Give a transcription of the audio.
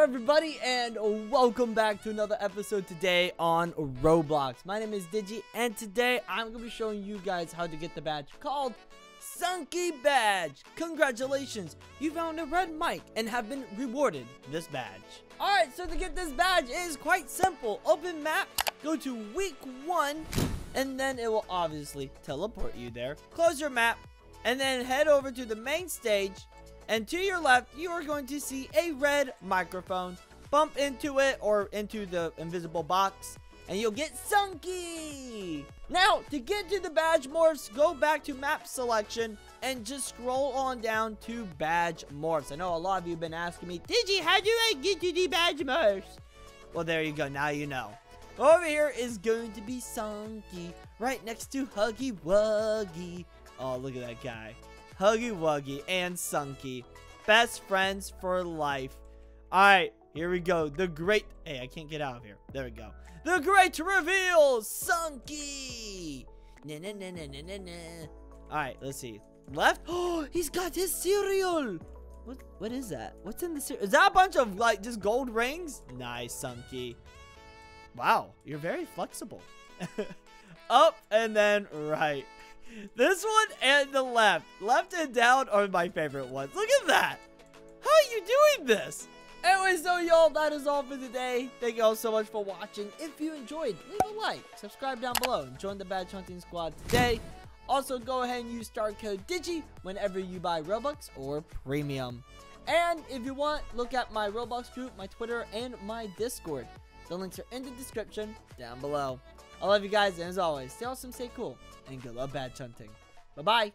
everybody, and welcome back to another episode today on Roblox. My name is Digi, and today I'm going to be showing you guys how to get the badge called Sunky Badge. Congratulations, you found a red mic and have been rewarded this badge. Alright, so to get this badge is quite simple. Open map, go to week one, and then it will obviously teleport you there. Close your map, and then head over to the main stage and to your left, you are going to see a red microphone. Bump into it or into the invisible box, and you'll get Sunky! Now, to get to the badge morphs, go back to map selection and just scroll on down to badge morphs. I know a lot of you have been asking me, Digi, how do I get to the badge morphs? Well, there you go. Now you know. Over here is going to be Sunky, right next to Huggy Wuggy. Oh, look at that guy. Huggy Wuggy, and Sunky. Best friends for life. Alright, here we go. The great... Hey, I can't get out of here. There we go. The great reveal! Sunky! Na na na na na na. Alright, let's see. Left? Oh, he's got his cereal! What, what is that? What's in the cereal? Is that a bunch of, like, just gold rings? Nice, Sunky. Wow, you're very flexible. Up and then right. This one and the left. Left and down are my favorite ones. Look at that. How are you doing this? Anyway, so y'all, that is all for today. Thank you all so much for watching. If you enjoyed, leave a like, subscribe down below, and join the Badge Hunting Squad today. Also, go ahead and use star code DIGI whenever you buy Robux or Premium. And if you want, look at my Roblox group, my Twitter, and my Discord. The links are in the description down below. I love you guys, and as always, stay awesome, stay cool, and good luck badge hunting. Bye-bye.